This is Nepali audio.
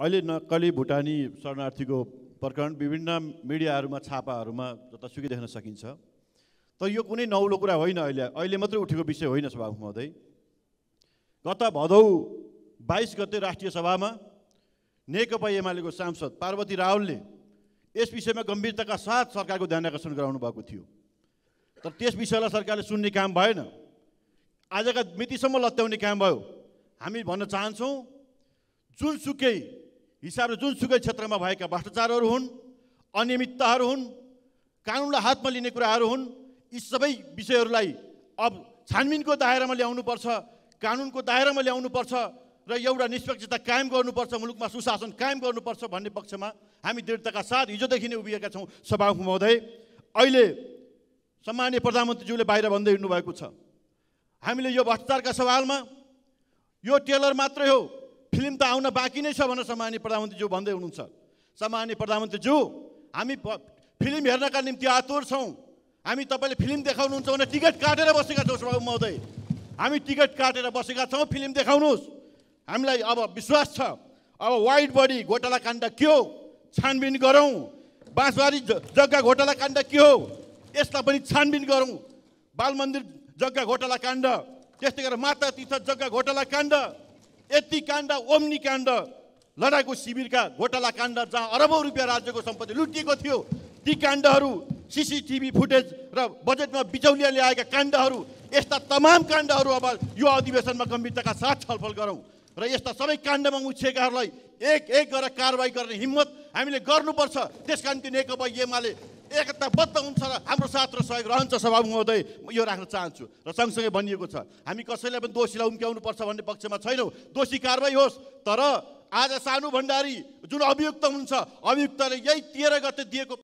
अहिले नक्कली भुटानी शरणार्थीको प्रकरण विभिन्न मिडियाहरूमा छापाहरूमा जतासुकै देख्न सकिन्छ। तर यो कुनै नौलो कुरा होइन अहिले। अहिले मात्रै उठेको विषय होइन सभामुख महोदय। गत भदौ बाइस गते राष्ट्रिय सभामा नेकपा एमालेको सांसद पार्वती रावलले यस विषयमा गम्भीरताका साथ सरकारको ध्यान आकर्षण गराउनु भएको थियो। तर त्यस विषयलाई सरकारले सुन्ने काम भएन। आजका मितिसम्म लत्याउने काम भयो। हामी भन्न चाहन्छौँ जुनसुकै हिसाबले जुनसुकै क्षेत्रमा भएका भ्रष्टाचारहरू हुन् अनियमितताहरू हुन् कानुनलाई हातमा लिने कुराहरू हुन् यी सबै विषयहरूलाई अब छानबिनको दायरामा ल्याउनुपर्छ कानुनको दायरामा ल्याउनुपर्छ र एउटा निष्पक्षता कायम गर्नुपर्छ मुलुकमा सुशासन कायम गर्नुपर्छ भन्ने पक्षमा हामी दृढताका साथ हिजोदेखि नै उभिएका छौँ सभामुख महोदय। अहिले सम्मान्य प्रधानमन्त्रीज्यूले बाहिर भन्दै हिँड्नुभएको छ। हामीले यो भ्रष्टाचारका सवालमा यो टेलर मात्रै हो फिल्म त आउन बाँकी नै छ भनेर सामान्य प्रधानमन्त्रीज्यू भन्दै हुनुहुन्छ। सामान्य प्रधानमन्त्रीज्यू हामी फिल्म हेर्नका निम्ति आतुर छौँ। हामी तपाईँले फिल्म देखाउनुहुन्छ भने टिकट काटेर बसेका छौँ सभापति महोदय। हामी टिकट काटेर बसेका छौँ फिल्म देखाउनुहोस्। हामीलाई अब विश्वास छ। अब वाइड बडी घोटाला काण्ड के हो? छानबिन गरौँ। बाँसबारी जग्गा घोटाला काण्ड के हो? यसलाई पनि छानबिन गरौँ। बाल मन्दिर जग्गा घोटाला काण्ड। त्यस्तै गरेर माता तीर्थ जग्गा घोटाला काण्ड। यति काण्ड ओम्नी काण्ड लडाकु शिविरका घोटाला काण्ड जहाँ अरबौँ रुपियाँ राज्यको सम्पत्ति लुटिएको थियो ती काण्डहरू सिसिटिभी फुटेज र बजेटमा बिचौलिया ल्याएका काण्डहरू यस्ता तमाम काण्डहरू अब यो अधिवेशनमा गम्भीरताका साथ छलफल गरौँ। र यस्ता सबै काण्डमा मुछिएकाहरूलाई एक एक गरेर कारवाही गर्ने हिम्मत हामीले गर्नुपर्छ। त्यस कारण त्यो नेकपा एमाले एकताबद्ध हुन्छ र हाम्रो साथ र सहयोग रहन्छ सभा महोदय यो राख्न चाहन्छु। र सँगसँगै भनिएको छ हामी कसैलाई पनि दोषीलाई उम्क्याउनु पर्छ भन्ने पक्षमा छैनौँ। दोषी कारवाही होस् तर आज सानु भण्डारी जुन अभियुक्त हुन्छ अभियुक्तले यही तेह्र गते दिएको